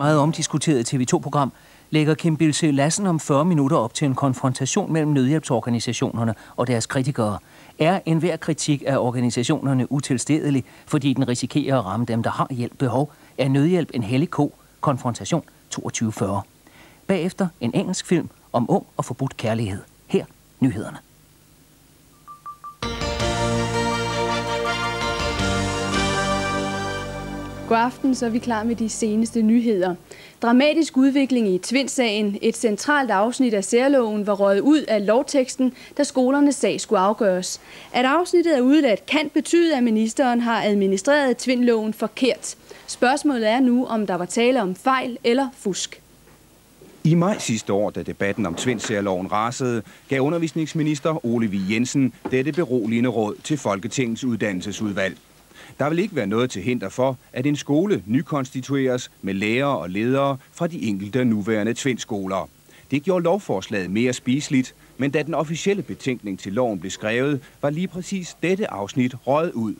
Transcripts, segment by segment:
meget omdiskuteret TV2-program lægger Kim Bilse Lassen om 40 minutter op til en konfrontation mellem nødhjælpsorganisationerne og deres kritikere. Er enhver kritik af organisationerne utilstedelig, fordi den risikerer at ramme dem, der har hjælp behov? Er nødhjælp en hellig ko? Konfrontation 2240. Bagefter en engelsk film om ung og forbudt kærlighed. Her nyhederne. God aften, så er vi klar med de seneste nyheder. Dramatisk udvikling i Tvindsagen. Et centralt afsnit af særloven var røget ud af lovteksten, da skolernes sag skulle afgøres. At afsnittet er udladt kan betyde, at ministeren har administreret Tvindloven forkert. Spørgsmålet er nu, om der var tale om fejl eller fusk. I maj sidste år, da debatten om Tvindsærloven rasede, gav undervisningsminister Ole V. Jensen dette beroligende råd til Folketingets uddannelsesudvalg. Der vil ikke være noget til hinder for, at en skole nykonstitueres med lærere og ledere fra de enkelte nuværende tvindskoler. Det gjorde lovforslaget mere spiseligt, men da den officielle betænkning til loven blev skrevet, var lige præcis dette afsnit røget ud.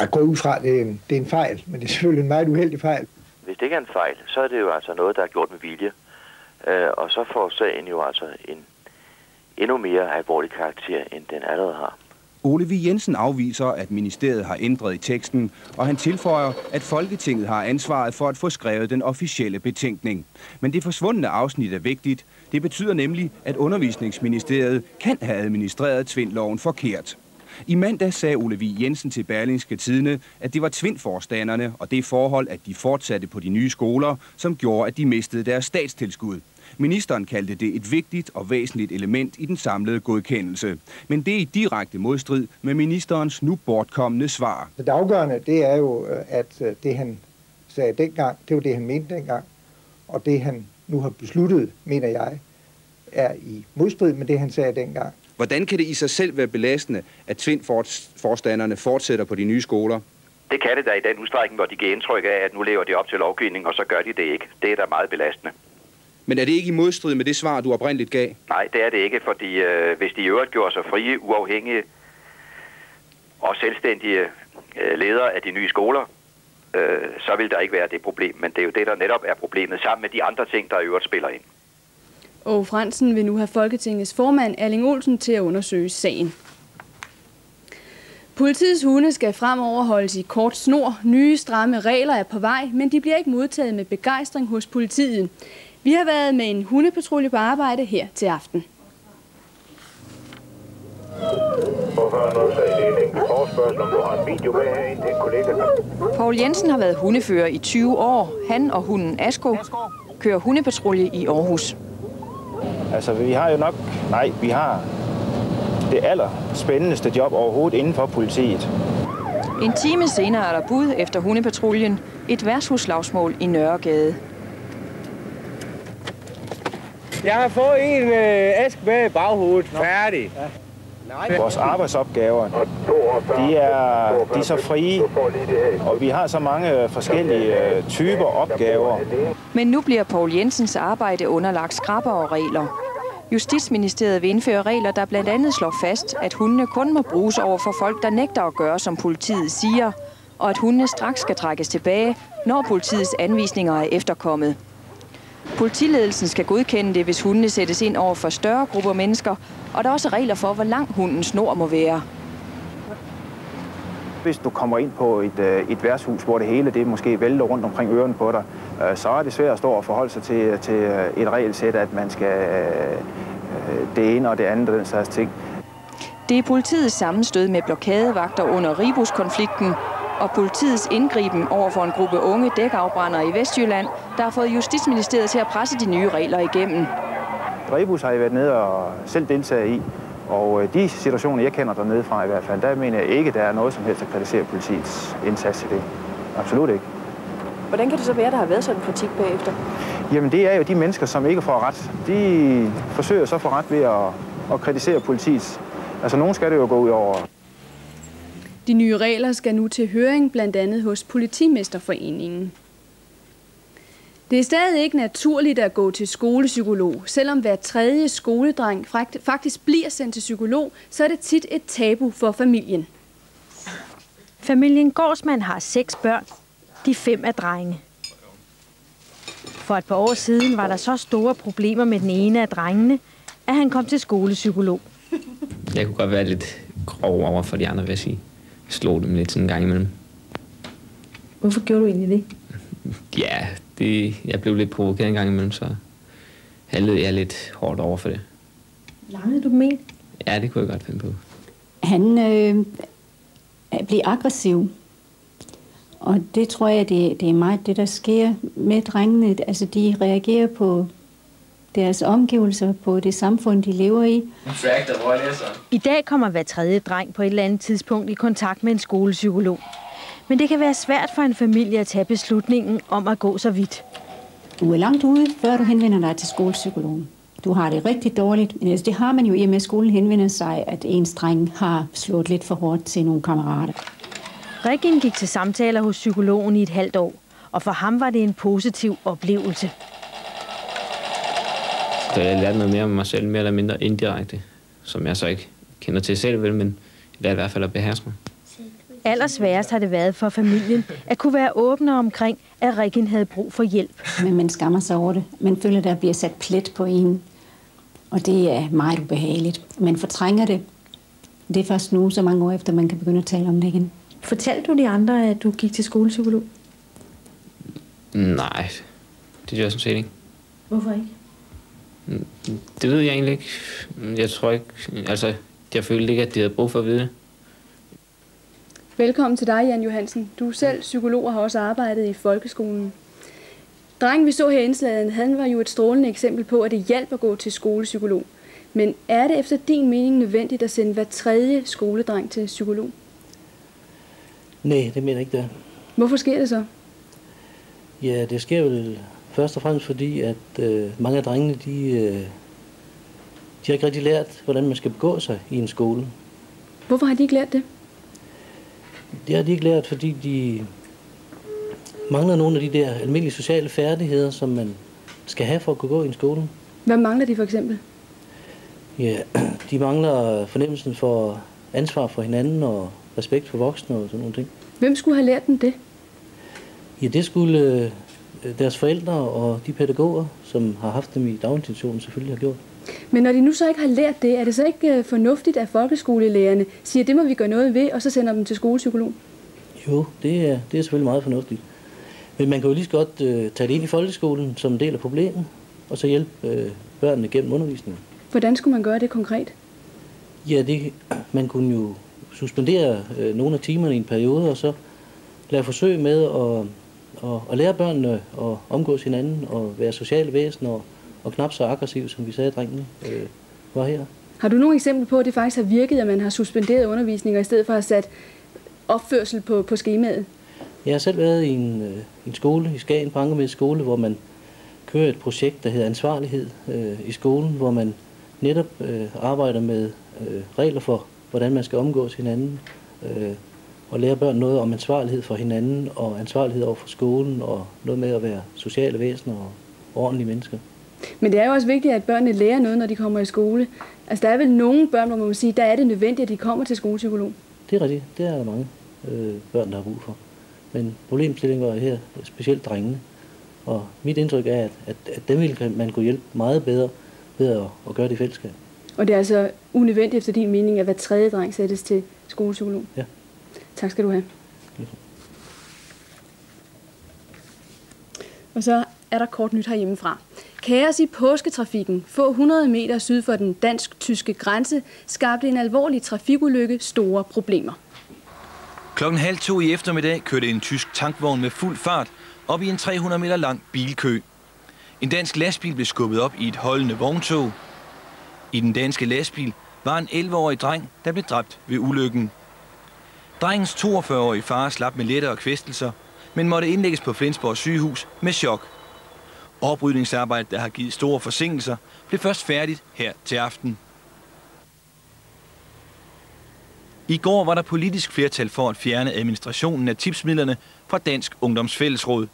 Jeg går ud fra, det er, en, det er en fejl, men det er selvfølgelig en meget uheldig fejl. Hvis det ikke er en fejl, så er det jo altså noget, der er gjort med vilje. Øh, og så får sagen jo altså en endnu mere alvorlig karakter, end den allerede har. Ole V. Jensen afviser, at ministeriet har ændret i teksten, og han tilføjer, at Folketinget har ansvaret for at få skrevet den officielle betænkning. Men det forsvundne afsnit er vigtigt. Det betyder nemlig, at undervisningsministeriet kan have administreret tvindloven forkert. I mandag sagde Ole V. Jensen til Berlingske Tidene, at det var tvindforstanderne og det forhold, at de fortsatte på de nye skoler, som gjorde, at de mistede deres statstilskud. Ministeren kaldte det et vigtigt og væsentligt element i den samlede godkendelse. Men det er i direkte modstrid med ministerens nu bortkommende svar. Det afgørende, det er jo, at det han sagde dengang, det var det, han mente dengang. Og det han nu har besluttet, mener jeg, er i modstrid med det, han sagde dengang. Hvordan kan det i sig selv være belastende, at tvindforstanderne fortsætter på de nye skoler? Det kan det da i den udstrækning, hvor de giver indtryk af, at nu lever de op til lovgivning, og så gør de det ikke. Det er da meget belastende. Men er det ikke i modstrid med det svar, du oprindeligt gav? Nej, det er det ikke, fordi øh, hvis de i øvrigt gjorde sig frie, uafhængige og selvstændige øh, ledere af de nye skoler, øh, så vil der ikke være det problem. Men det er jo det, der netop er problemet, sammen med de andre ting, der i øvrigt spiller ind. Og Fransen vil nu have Folketingets formand Erling Olsen til at undersøge sagen. Politiets hunde skal fremover holdes i kort snor. Nye stramme regler er på vej, men de bliver ikke modtaget med begejstring hos politiet. Vi har været med en hundepatrulje på arbejde her til aften. Paul Jensen har været hundefører i 20 år. Han og hunden Asko kører hundepatrulje i Aarhus. Altså, vi har jo nok... Nej, vi har det aller spændendste job overhovedet inden for politiet. En time senere er der bud efter hundepatruljen. Et værtshusslagsmål i Nørregade. Jeg har fået en øh, ask med i baghovedet. Færdig. Ja. Nej. Vores arbejdsopgaver, de er, de er så frie, og vi har så mange forskellige øh, typer opgaver. Men nu bliver Paul Jensens arbejde underlagt skrappere regler. Justitsministeriet vil indføre regler, der blandt andet slår fast, at hundene kun må bruges over for folk, der nægter at gøre, som politiet siger, og at hundene straks skal trækkes tilbage, når politiets anvisninger er efterkommet. Politiledelsen skal godkende det, hvis hundene sættes ind over for større grupper mennesker, og der er også regler for, hvor lang hundens snor må være. Hvis du kommer ind på et, øh, et værtshus, hvor det hele det måske vælter rundt omkring ørerne på dig, øh, så er det svært at stå og forholde sig til, til øh, et regelsæt, at man skal det ene og det andet den slags ting. Det er politiets sammenstød med blokadevagter under Ribus-konflikten, og politiets indgriben over for en gruppe unge dækafbrændere i Vestjylland, der har fået Justitsministeriet til at presse de nye regler igennem. Rebus har jeg været nede og selv deltaget i, og de situationer, jeg kender dernede fra i hvert fald, der mener jeg ikke, der er noget som helst at kritisere politiets indsats i det. Absolut ikke. Hvordan kan det så være, der har været sådan en kritik bagefter? Jamen det er jo de mennesker, som ikke får ret. De forsøger så at få ret ved at, at kritisere politiets. Altså nogen skal det jo gå ud over. De nye regler skal nu til høring blandt andet hos Politimesterforeningen. Det er stadig ikke naturligt at gå til skolepsykolog. Selvom hver tredje skoledreng faktisk bliver sendt til psykolog, så er det tit et tabu for familien. Familien Gårdsmand har seks børn. De fem er drenge. for et par år siden var der så store problemer med den ene af drengene, at han kom til skolepsykolog. Jeg kunne godt være lidt grov over for de andre, vil jeg sige. Slog dem lidt sådan en gang imellem. Hvorfor gjorde du egentlig det? Ja, det, jeg blev lidt provokeret en gang imellem, så handlede jeg lidt hårdt over for det. Langede du dem en? Ja, det kunne jeg godt finde på. Han øh, bliver aggressiv. Og det tror jeg, det, det er meget det, der sker med drengene. Altså, de reagerer på deres omgivelser, på det samfund, de lever i. I dag kommer hver tredje dreng på et eller andet tidspunkt i kontakt med en skolepsykolog. Men det kan være svært for en familie at tage beslutningen om at gå så vidt. Du er langt ude, før du henvender dig til skolepsykologen. Du har det rigtig dårligt. Men altså, det har man jo i og med, at skolen henvender sig, at ens dreng har slået lidt for hårdt til nogle kammerater. Regin gik til samtaler hos psykologen i et halvt år, og for ham var det en positiv oplevelse. Så jeg lærte noget mere om mig selv, mere eller mindre indirekte, som jeg så ikke kender til selv, vel, men jeg lærte i hvert fald at beherske mig. Allersværest har det været for familien at kunne være åbne omkring, at Regin havde brug for hjælp. Men man skammer sig over det. Man føler, der bliver sat plet på en. Og det er meget ubehageligt. Man fortrænger det. Det er først nu, så mange år efter, man kan begynde at tale om det igen. Fortalte du de andre, at du gik til skolepsykolog? Nej, det gør jeg sådan set ikke. Hvorfor ikke? Det ved jeg egentlig ikke. Jeg tror ikke, altså, jeg følte ikke, at de havde brug for at vide det. Velkommen til dig, Jan Johansen. Du er selv psykolog og har også arbejdet i folkeskolen. Drengen, vi så her i indslaget, han var jo et strålende eksempel på, at det hjalp at gå til skolepsykolog. Men er det efter din mening nødvendigt at sende hver tredje skoledreng til psykolog? Nej, det mener jeg ikke, det. Hvorfor sker det så? Ja, det sker vel først og fremmest fordi, at øh, mange af drengene, de, øh, de har ikke rigtig lært, hvordan man skal begå sig i en skole. Hvorfor har de ikke lært det? Det har de ikke lært, fordi de mangler nogle af de der almindelige sociale færdigheder, som man skal have for at kunne gå i en skole. Hvad mangler de for eksempel? Ja, de mangler fornemmelsen for ansvar for hinanden og respekt for voksne og sådan nogle ting. Hvem skulle have lært dem det? Ja, det skulle øh, deres forældre og de pædagoger, som har haft dem i daginstitutionen, selvfølgelig har gjort. Men når de nu så ikke har lært det, er det så ikke øh, fornuftigt, at folkeskolelærerne siger, at det må vi gøre noget ved, og så sender dem til skolepsykolog? Jo, det er, det er selvfølgelig meget fornuftigt. Men man kan jo lige så godt øh, tage det ind i folkeskolen som en del af problemet, og så hjælpe øh, børnene gennem undervisningen. Hvordan skulle man gøre det konkret? Ja, det, man kunne jo suspendere øh, nogle af timerne i en periode, og så lade forsøg med at, at, at lære børnene at omgås hinanden og være sociale væsener og, og knap så aggressiv, som vi sagde, drengene øh, var her. Har du nogle eksempler på, at det faktisk har virket, at man har suspenderet undervisning, og i stedet for at have sat opførsel på, på skemaet? Jeg har selv været i en, øh, en skole i Skagen, på Angermed skole, hvor man kører et projekt, der hedder Ansvarlighed øh, i skolen, hvor man netop øh, arbejder med øh, regler for, hvordan man skal omgås hinanden, øh, og lære børn noget om ansvarlighed for hinanden, og ansvarlighed over for skolen, og noget med at være sociale væsener og ordentlige mennesker. Men det er jo også vigtigt, at børnene lærer noget, når de kommer i skole. Altså, der er vel nogle børn, hvor man må sige, der er det nødvendigt, at de kommer til skolepsykolog. Det er rigtigt. Det er der mange øh, børn, der har brug for. Men problemstillingen var her specielt drengene. Og mit indtryk er, at, at, at dem ville man kunne hjælpe meget bedre ved at, at gøre det i fællesskab. Og det er altså unødvendigt efter din mening, at hver tredje dreng sættes til skolepsykolog? Ja. Tak skal du have. Og så er der kort nyt herhjemmefra. Kaos i påsketrafikken, få 100 meter syd for den dansk-tyske grænse, skabte en alvorlig trafikulykke store problemer. Klokken halv to i eftermiddag kørte en tysk tankvogn med fuld fart op i en 300 meter lang bilkø. En dansk lastbil blev skubbet op i et holdende vogntog. I den danske lastbil var en 11-årig dreng, der blev dræbt ved ulykken. Drengens 42-årige far slap med lettere kvæstelser, men måtte indlægges på Flensborg sygehus med chok. Oprydningsarbejdet, der har givet store forsinkelser, blev først færdigt her til aften. I går var der politisk flertal for at fjerne administrationen af tipsmidlerne fra Dansk Ungdomsfællesråd.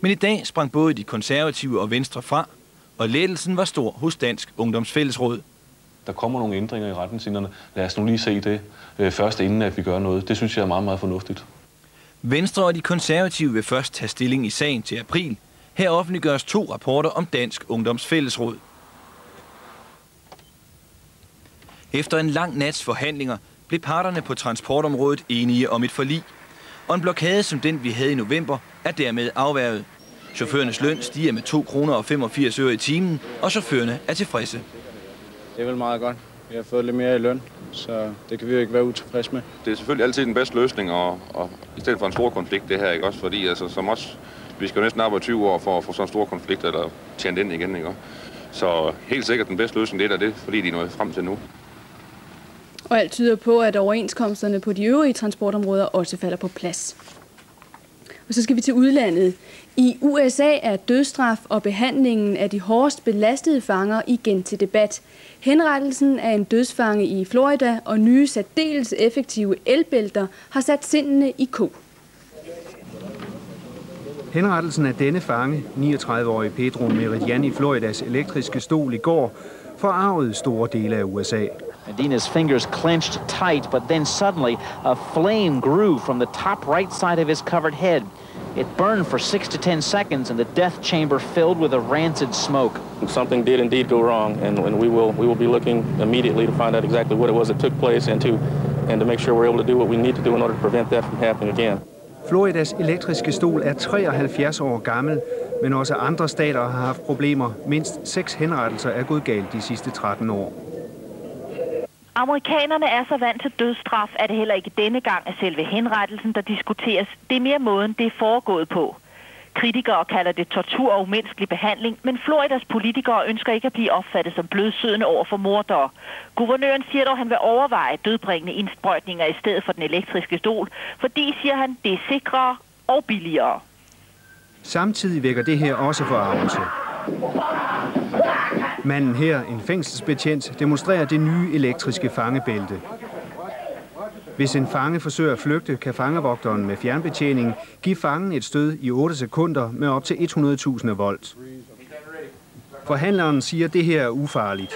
Men i dag sprang både de konservative og venstre fra, og lettelsen var stor hos Dansk Ungdomsfællesråd. Der kommer nogle ændringer i retningslinjerne. Lad os nu lige se det øh, først, inden at vi gør noget. Det synes jeg er meget, meget fornuftigt. Venstre og de konservative vil først tage stilling i sagen til april, Her offentliggøres to rapporter om Dansk Ungdoms Fællesråd. Efter en lang nats forhandlinger blev parterne på transportområdet enige om et forlig. Og en blokade som den, vi havde i november, er dermed afværget. Chaufførernes løn stiger med 2 kroner og 85 øre i timen, og chaufførerne er tilfredse. Det er vel meget godt. Vi har fået lidt mere i løn, så det kan vi jo ikke være utilfredse med. Det er selvfølgelig altid den bedste løsning, og, og i stedet for en stor konflikt, det her, ikke også? Fordi altså, som os, vi skal jo næsten arbejde 20 år for at få sådan en stor konflikt, eller tjene ind igen, ikke? Så helt sikkert den bedste løsning, det er det, fordi de er nået frem til nu. Og alt tyder på, at overenskomsterne på de øvrige transportområder også falder på plads. Og så skal vi til udlandet. I USA er dødstraf og behandlingen af de hårdest belastede fanger igen til debat. Henrettelsen af en dødsfange i Florida og nye særdeles effektive elbælter har sat sindene i ko. Henrettelsen af denne fange, 39-årige Pedro Meridian i Floridas elektriske stol i går, forarvede store dele af USA. Medina's fingers clenched tight, but then suddenly a flame grew from the top right side of his covered head. It burned for six to ten seconds, and the death chamber filled with a rancid smoke. Something did indeed go wrong, and, and we will we will be looking immediately to find out exactly what it was that took place, and to and to make sure we're able to do what we need to do in order to prevent that from happening again. Floridas elektriske stol er 73 år gammel, men også andre stater har haft problemer. Mindst seks henrettelser er gået galt de sidste 13 år. Amerikanerne er så vant til dødsstraf, at det heller ikke denne gang er selve henrettelsen, der diskuteres. Det er mere måden, det er foregået på. Kritikere kalder det tortur og umenneskelig behandling, men Floridas politikere ønsker ikke at blive opfattet som blødsødende over for mordere. Guvernøren siger dog, at han vil overveje dødbringende indsprøjtninger i stedet for den elektriske stol, fordi, siger han, det er sikrere og billigere. Samtidig vækker det her også forarvelse. Manden her, en fængselsbetjent, demonstrerer det nye elektriske fangebælte. Hvis en fange forsøger at flygte, kan fangevogteren med fjernbetjening give fangen et stød i 8 sekunder med op til 100.000 volt. Forhandleren siger, at det her er ufarligt.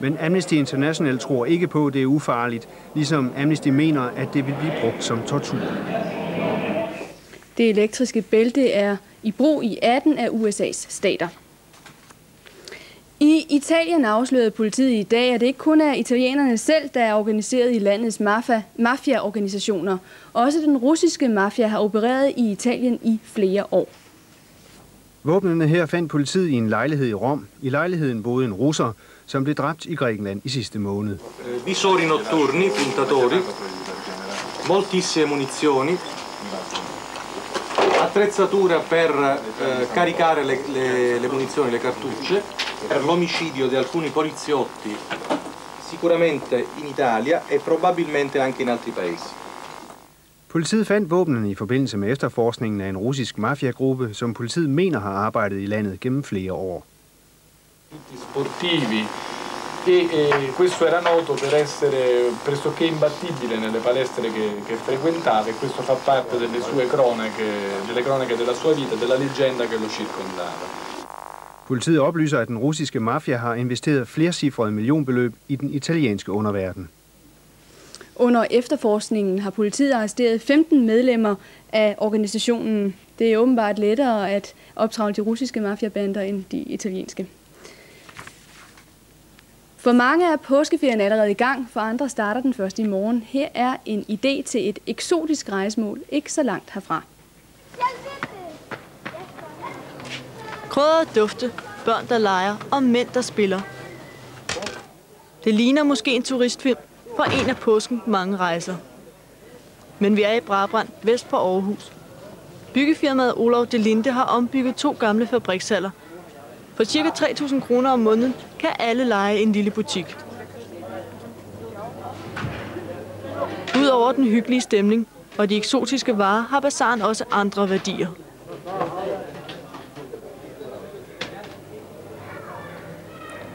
Men Amnesty International tror ikke på, at det er ufarligt, ligesom Amnesty mener, at det vil blive brugt som tortur. Det elektriske bælte er i brug i 18 af USA's stater. I Italien afslørede politiet i dag, at det ikke kun er italienerne selv, der er organiseret i landets mafia-organisationer. Også den russiske mafia har opereret i Italien i flere år. Våbnene her fandt politiet i en lejlighed i Rom. I lejligheden boede en russer, som blev dræbt i Grækenland i sidste måned. Visori notturni, puntatori, moltissime munizioni, attrezzatura per eh, caricare le, le, le munizioni, le cartucce, per l'omicidio di alcuni poliziotti, sicuramente in Italia e probabilmente anche in altri paesi. Politiet fandt våbnene i forbindelse med efterforskningen af en russisk mafiagruppe, som politiet mener har arbejdet i landet gennem flere år. sportivi e eh, questo era noto per essere pressoché imbattibile nelle palestre che, che frequentava e questo fa parte delle sue cronache, delle cronache della sua vita, della leggenda che lo circondava. Politiet oplyser, at den russiske mafia har investeret flercifrede millionbeløb i den italienske underverden. Under efterforskningen har politiet arresteret 15 medlemmer af organisationen. Det er åbenbart lettere at optrævle de russiske mafiabander end de italienske. For mange er påskeferien allerede i gang, for andre starter den først i morgen. Her er en idé til et eksotisk rejsemål, ikke så langt herfra. Krødder dufte, børn der leger og mænd der spiller. Det ligner måske en turistfilm for en af påsken mange rejser. Men vi er i Brabrand, vest for Aarhus. Byggefirmaet Olav de Linde har ombygget to gamle fabrikshaller. For ca. 3.000 kroner om måneden kan alle lege en lille butik. Udover den hyggelige stemning og de eksotiske varer, har bazaren også andre værdier.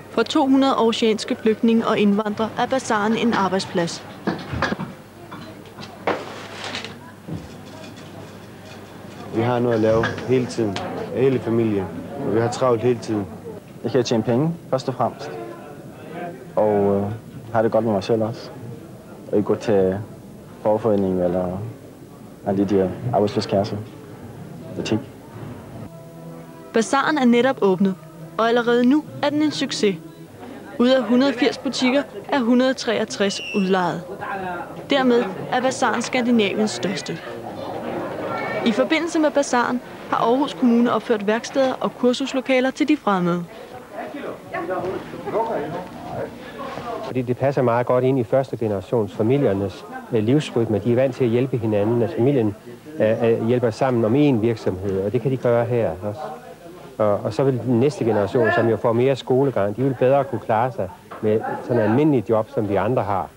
For 200 oceanske flygtninge og indvandrere er bazaren en arbejdsplads. Vi har noget at lave hele tiden. Hele familien. Vi har travlt hele tiden. Jeg kan tjene penge, først og fremmest. Og øh, har det godt med mig selv også. og ikke gå til forforening eller alle de der arbejdsløskasser. Det er Bazaren er netop åbnet, og allerede nu er den en succes. Ud af 180 butikker er 163 udlejet. Dermed er Bazaren Skandinaviens største. I forbindelse med Bazaren har Aarhus Kommune opført værksteder og kursuslokaler til de fremmede. Fordi det passer meget godt ind i første generations familiernes øh, livsrytme. De er vant til at hjælpe hinanden, at familien øh, øh, hjælper sammen om én virksomhed, og det kan de gøre her også. Og, og så vil den næste generation, som jo får mere skolegang, de vil bedre kunne klare sig med sådan en almindelig job, som de andre har.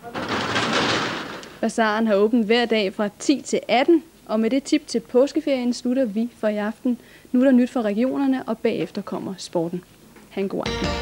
Bazaren har åbent hver dag fra 10 til 18, og med det tip til påskeferien slutter vi for i aften. Nu er der nyt for regionerne, og bagefter kommer sporten. Ha' en god aften.